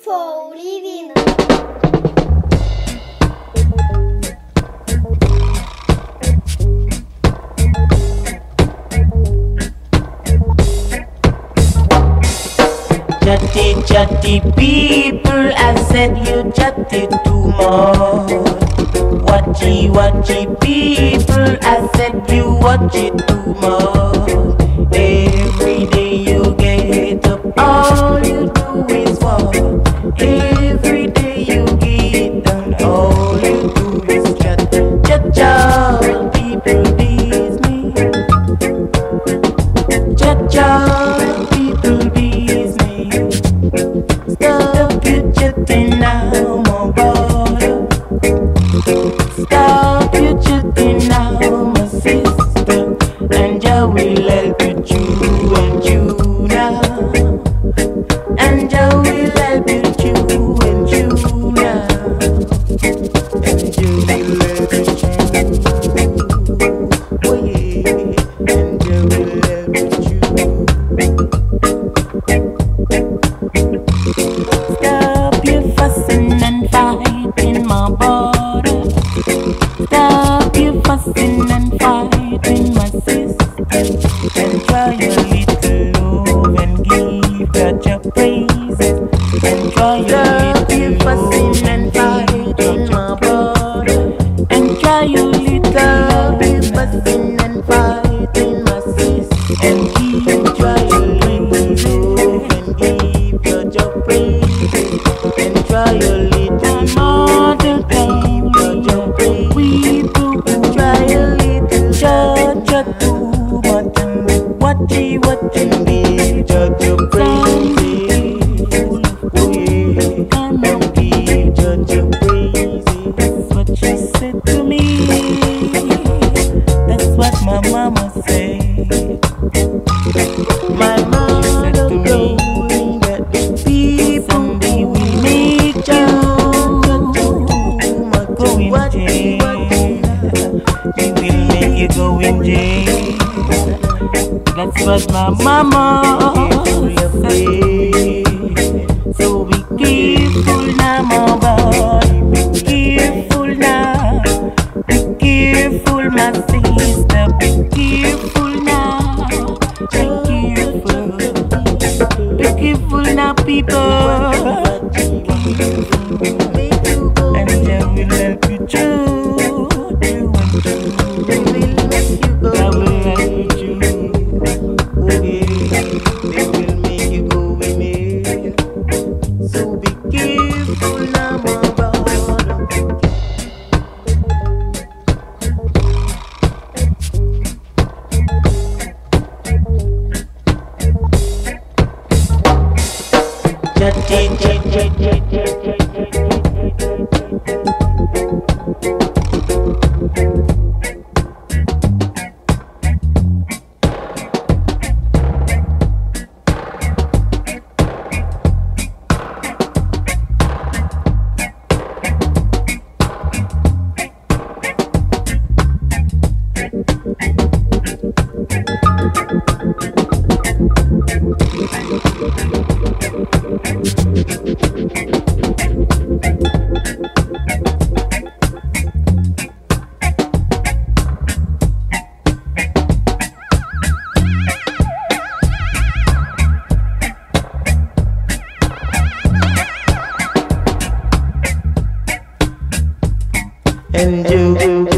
for living. Chatty, chatty people, I said you chatty too much. Watchy, watchy people, I said you watchy too much. Thank you. going jail. That's what my mama said. Thank you. and you.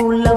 un.